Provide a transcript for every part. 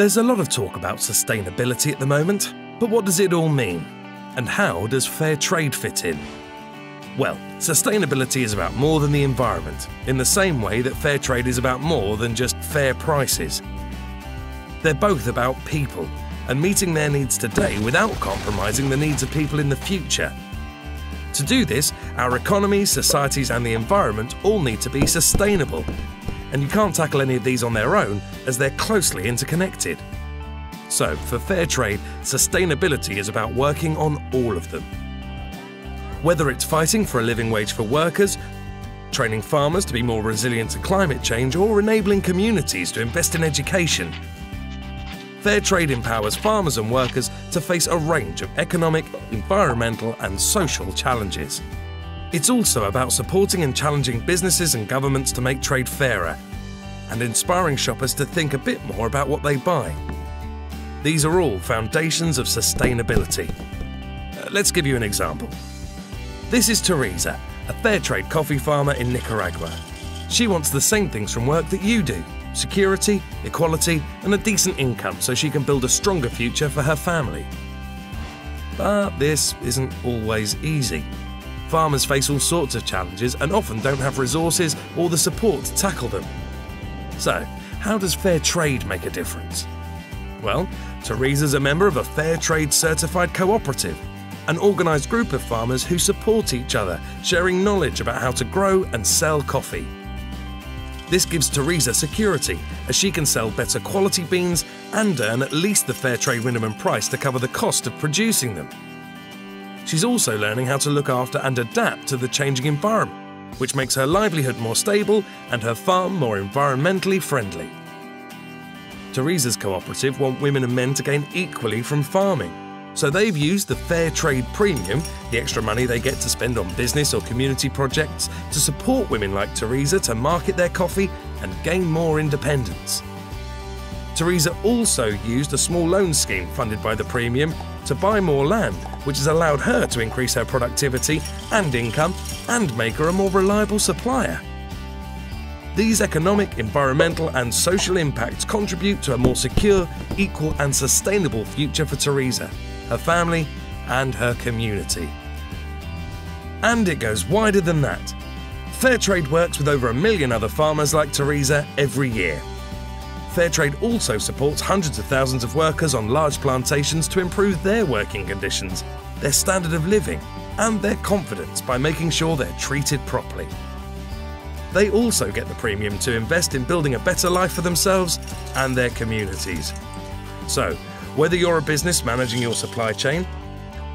There's a lot of talk about sustainability at the moment, but what does it all mean? And how does fair trade fit in? Well, sustainability is about more than the environment, in the same way that fair trade is about more than just fair prices. They're both about people and meeting their needs today without compromising the needs of people in the future. To do this, our economies, societies, and the environment all need to be sustainable and you can't tackle any of these on their own as they're closely interconnected. So, for fair trade, sustainability is about working on all of them. Whether it's fighting for a living wage for workers, training farmers to be more resilient to climate change, or enabling communities to invest in education, Fair trade empowers farmers and workers to face a range of economic, environmental, and social challenges. It's also about supporting and challenging businesses and governments to make trade fairer and inspiring shoppers to think a bit more about what they buy. These are all foundations of sustainability. Uh, let's give you an example. This is Teresa, a fair trade coffee farmer in Nicaragua. She wants the same things from work that you do security, equality, and a decent income so she can build a stronger future for her family. But this isn't always easy. Farmers face all sorts of challenges and often don't have resources or the support to tackle them. So, how does fair trade make a difference? Well, Teresa's a member of a fair trade certified cooperative, an organised group of farmers who support each other, sharing knowledge about how to grow and sell coffee. This gives Teresa security, as she can sell better quality beans and earn at least the fair trade minimum price to cover the cost of producing them. She's also learning how to look after and adapt to the changing environment, which makes her livelihood more stable and her farm more environmentally friendly. Teresa's cooperative want women and men to gain equally from farming, so they've used the Fair Trade Premium, the extra money they get to spend on business or community projects, to support women like Teresa to market their coffee and gain more independence. Teresa also used a small loan scheme funded by the Premium to buy more land, which has allowed her to increase her productivity and income and make her a more reliable supplier. These economic, environmental, and social impacts contribute to a more secure, equal, and sustainable future for Teresa, her family, and her community. And it goes wider than that. Fairtrade works with over a million other farmers like Teresa every year. Fairtrade also supports hundreds of thousands of workers on large plantations to improve their working conditions, their standard of living, and their confidence by making sure they're treated properly. They also get the premium to invest in building a better life for themselves and their communities. So, whether you're a business managing your supply chain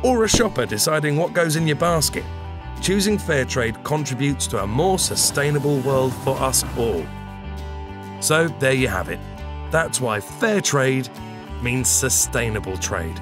or a shopper deciding what goes in your basket, choosing Fairtrade contributes to a more sustainable world for us all. So there you have it. That's why fair trade means sustainable trade.